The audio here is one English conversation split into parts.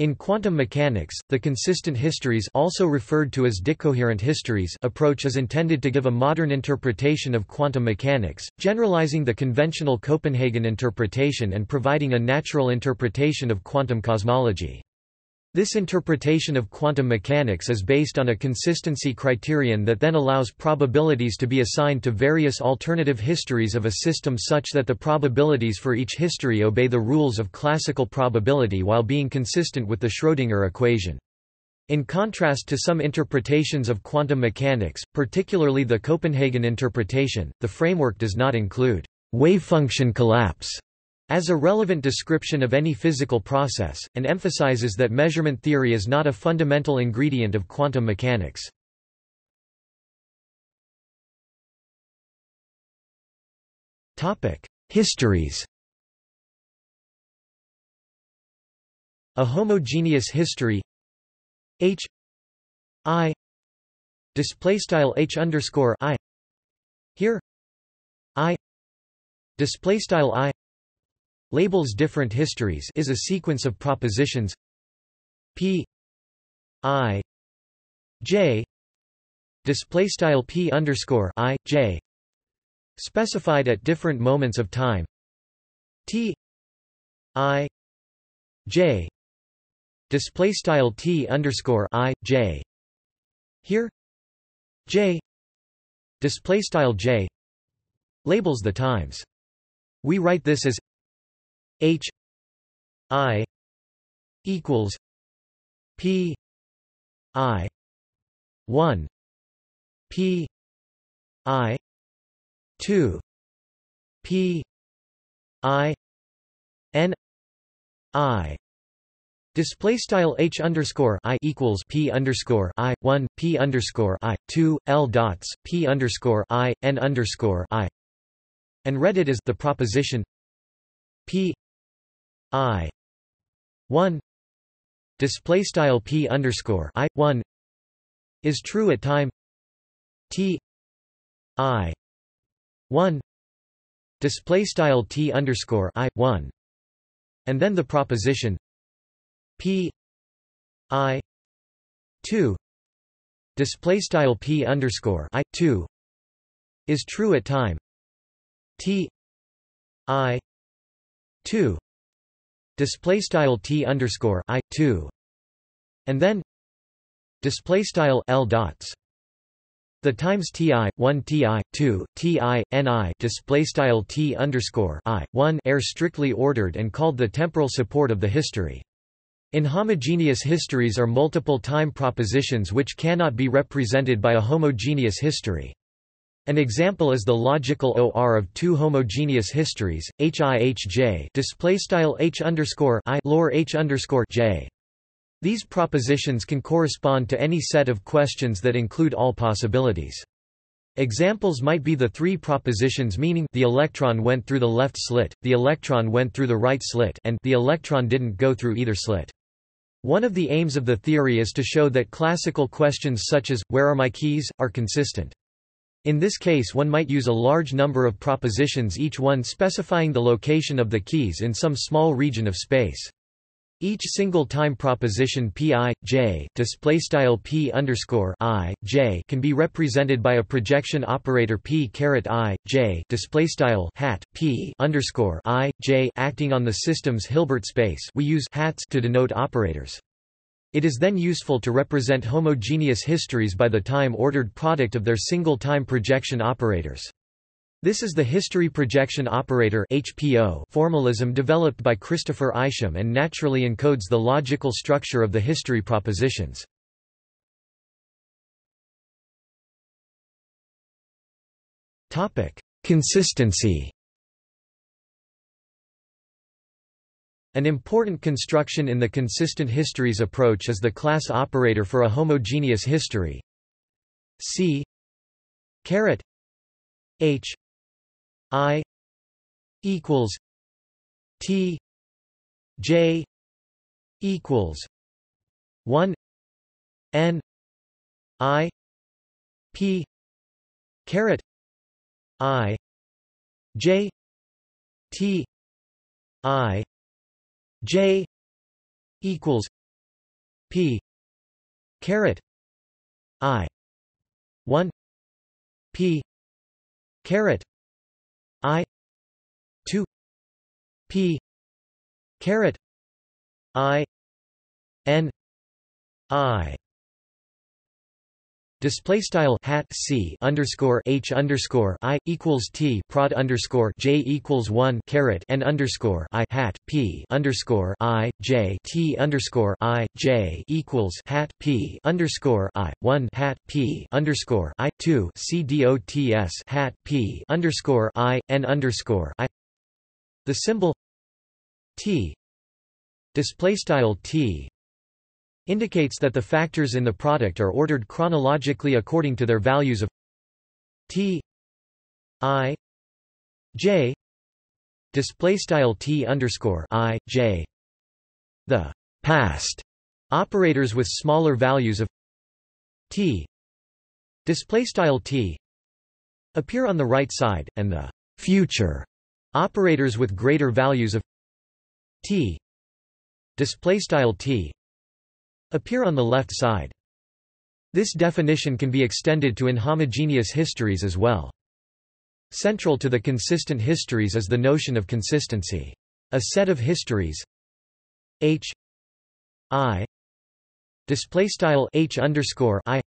In quantum mechanics, the consistent histories also referred to as decoherent histories approach is intended to give a modern interpretation of quantum mechanics, generalizing the conventional Copenhagen interpretation and providing a natural interpretation of quantum cosmology. This interpretation of quantum mechanics is based on a consistency criterion that then allows probabilities to be assigned to various alternative histories of a system such that the probabilities for each history obey the rules of classical probability while being consistent with the Schrödinger equation. In contrast to some interpretations of quantum mechanics, particularly the Copenhagen interpretation, the framework does not include wave function collapse as a relevant description of any physical process, and emphasizes that measurement theory is not a fundamental ingredient of quantum mechanics. Histories. A homogeneous history. H. I. Display style H underscore I. Here. I. Display style I labels different histories is a sequence of propositions. P i j display style p underscore i j specified at different moments of time. T i j display style t underscore i j. Here j display style j labels the times. We write this as H I equals P I one P I two P I N I Display style h underscore i equals p underscore i one p underscore i two l dots p underscore i n underscore i, and read it as the proposition p I. one. Display style P underscore I one. Is true at time. T. I. one. Display style T underscore I one. And then the proposition. P. I. two. Display style P underscore I two. Is true at time. T. I. two display style t underscore i 2 and then display style l dots. The times ti 1 ti 2 ti ni display style t underscore i 1 are strictly ordered and called the temporal support of the history. In homogeneous histories are multiple time propositions which cannot be represented by a homogeneous history an example is the logical OR of two homogeneous histories, HIHJ display style. These propositions can correspond to any set of questions that include all possibilities. Examples might be the three propositions meaning the electron went through the left slit, the electron went through the right slit and the electron didn't go through either slit. One of the aims of the theory is to show that classical questions such as, where are my keys, are consistent. In this case one might use a large number of propositions each one specifying the location of the keys in some small region of space. Each single time proposition pi j display style p underscore i j can be represented by a projection operator p caret i j display style hat p underscore i j acting on the system's Hilbert space. We use hats to denote operators. It is then useful to represent homogeneous histories by the time-ordered product of their single-time projection operators. This is the history projection operator HPO formalism developed by Christopher Isham and naturally encodes the logical structure of the history propositions. Consistency An important construction in the consistent histories approach is the class operator for a homogeneous history. C. Caret. H. I. equals T. J. equals one N I P caret I J T I J equals p caret i 1 p caret i 2 p caret i n i Display style hat c underscore h underscore i equals t prod underscore j equals one caret n underscore i hat p underscore i j t underscore i j equals hat p underscore i one hat p underscore i two c dots hat p underscore i n underscore i. The symbol t display style t indicates that the factors in the product are ordered chronologically according to their values of t i j display style t underscore i j. The past operators with smaller values of t display style t appear on the right side and the future operators with greater values of t display style t appear on the left side. This definition can be extended to inhomogeneous histories as well. Central to the consistent histories is the notion of consistency. A set of histories H I display style H underscore I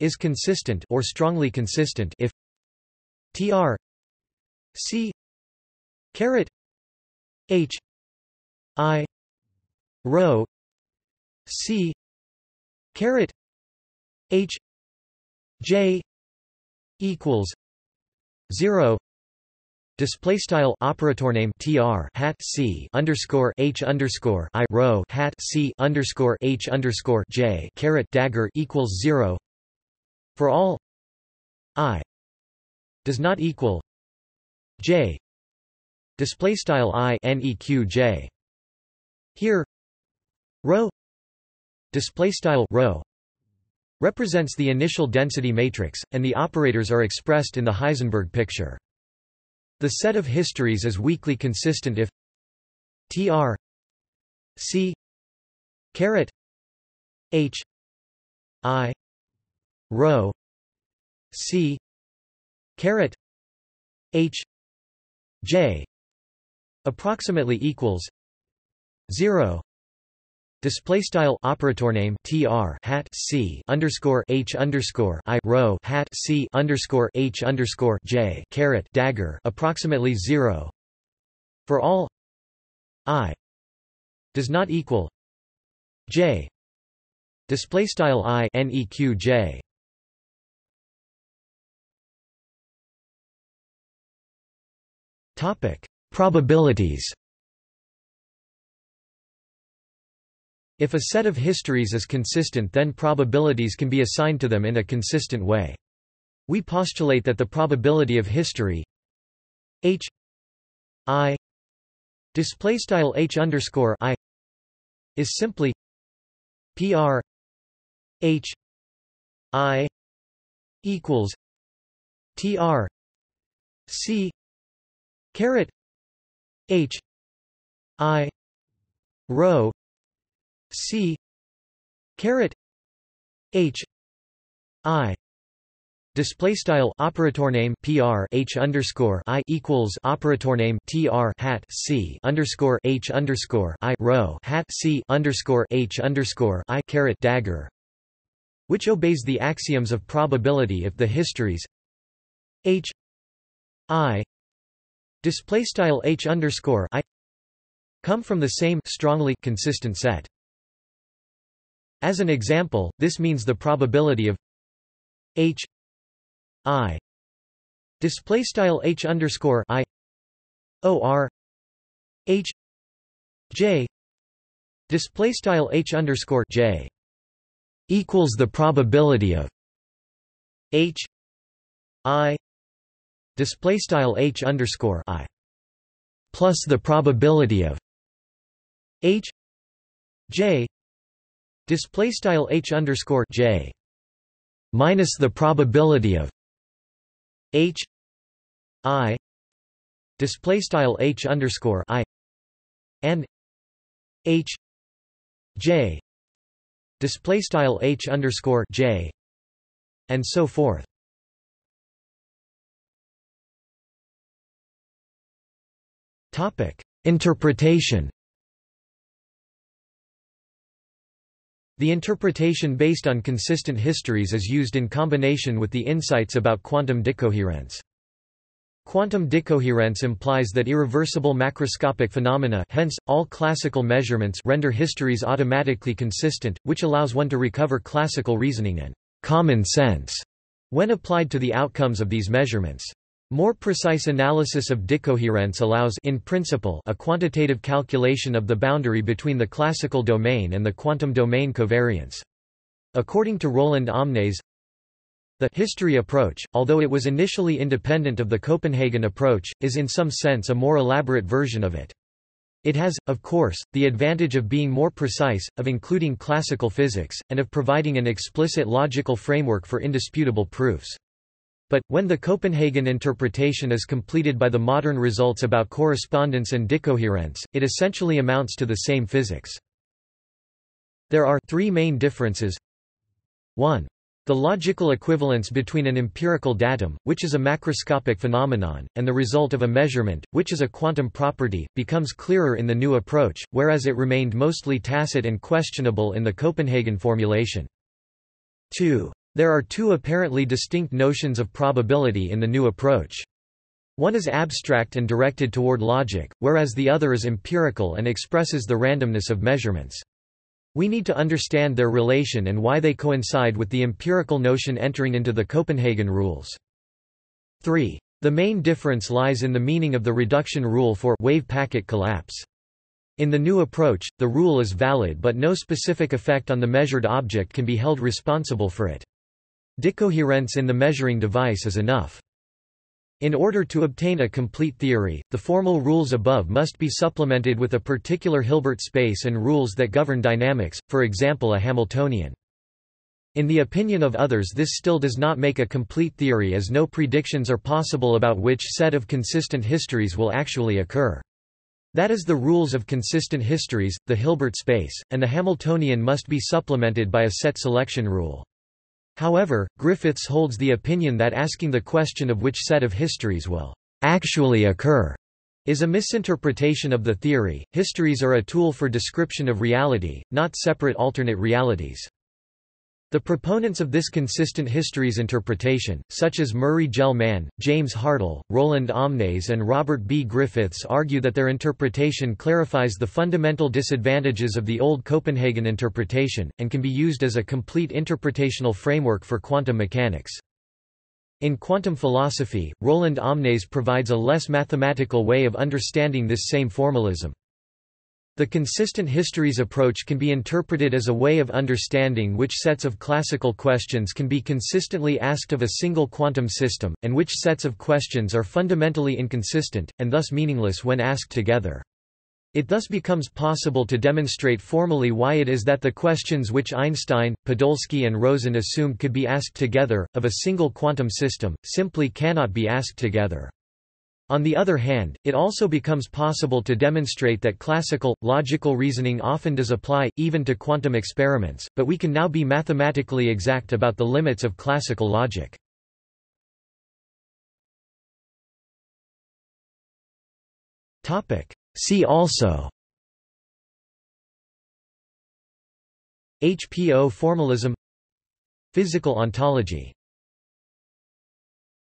is consistent or strongly consistent if tr c caret H I rho C caret H J equals zero Display style operator name tr hat c underscore h underscore i rho hat c underscore h underscore j caret dagger equals zero for all i does not equal j display style i neq j. Here rho display style rho represents the initial density matrix and the operators are expressed in the Heisenberg picture. The set of histories is weakly consistent if tr c caret h i rho c caret h j approximately equals 0 Display style operator name tr hat c underscore h underscore i rho hat c underscore h underscore j caret dagger approximately zero for all i does not equal j. Display style i neq j. Topic. Probabilities If a set of histories is consistent then probabilities can be assigned to them in a consistent way. We postulate that the probability of history h i display style h underscore i is simply pr h i equals tr c caret h i rho C. Caret H. I. Display style operator name PR H underscore I equals operator name TR hat C underscore H underscore I rho hat C underscore H underscore I caret dagger which obeys the axioms of probability if the histories H I display style H underscore I come from the same strongly consistent set. As an example, this means the probability of h i display style h underscore i or h j display style h underscore j equals the probability of h i display style h underscore i plus the probability of h j Display style h underscore j minus the probability of h i display style h underscore i and h j display style h underscore j and so forth. Topic: Interpretation. The interpretation based on consistent histories is used in combination with the insights about quantum decoherence. Quantum decoherence implies that irreversible macroscopic phenomena hence, all classical measurements render histories automatically consistent, which allows one to recover classical reasoning and common sense when applied to the outcomes of these measurements. More precise analysis of decoherence allows in principle a quantitative calculation of the boundary between the classical domain and the quantum domain covariance. According to Roland Omnes, the history approach, although it was initially independent of the Copenhagen approach, is in some sense a more elaborate version of it. It has, of course, the advantage of being more precise, of including classical physics, and of providing an explicit logical framework for indisputable proofs. But, when the Copenhagen interpretation is completed by the modern results about correspondence and decoherence, it essentially amounts to the same physics. There are three main differences 1. The logical equivalence between an empirical datum, which is a macroscopic phenomenon, and the result of a measurement, which is a quantum property, becomes clearer in the new approach, whereas it remained mostly tacit and questionable in the Copenhagen formulation. 2. There are two apparently distinct notions of probability in the new approach. One is abstract and directed toward logic, whereas the other is empirical and expresses the randomness of measurements. We need to understand their relation and why they coincide with the empirical notion entering into the Copenhagen rules. 3. The main difference lies in the meaning of the reduction rule for wave packet collapse. In the new approach, the rule is valid but no specific effect on the measured object can be held responsible for it. Decoherence in the measuring device is enough. In order to obtain a complete theory, the formal rules above must be supplemented with a particular Hilbert space and rules that govern dynamics, for example a Hamiltonian. In the opinion of others this still does not make a complete theory as no predictions are possible about which set of consistent histories will actually occur. That is the rules of consistent histories, the Hilbert space, and the Hamiltonian must be supplemented by a set selection rule. However, Griffiths holds the opinion that asking the question of which set of histories will actually occur is a misinterpretation of the theory. Histories are a tool for description of reality, not separate alternate realities. The proponents of this consistent histories interpretation, such as Murray Gell-Mann, James Hartle, Roland Omnes and Robert B. Griffiths argue that their interpretation clarifies the fundamental disadvantages of the old Copenhagen interpretation, and can be used as a complete interpretational framework for quantum mechanics. In quantum philosophy, Roland Omnes provides a less mathematical way of understanding this same formalism. The consistent histories approach can be interpreted as a way of understanding which sets of classical questions can be consistently asked of a single quantum system, and which sets of questions are fundamentally inconsistent, and thus meaningless when asked together. It thus becomes possible to demonstrate formally why it is that the questions which Einstein, Podolsky and Rosen assumed could be asked together, of a single quantum system, simply cannot be asked together. On the other hand, it also becomes possible to demonstrate that classical, logical reasoning often does apply, even to quantum experiments, but we can now be mathematically exact about the limits of classical logic. See also HPO formalism Physical ontology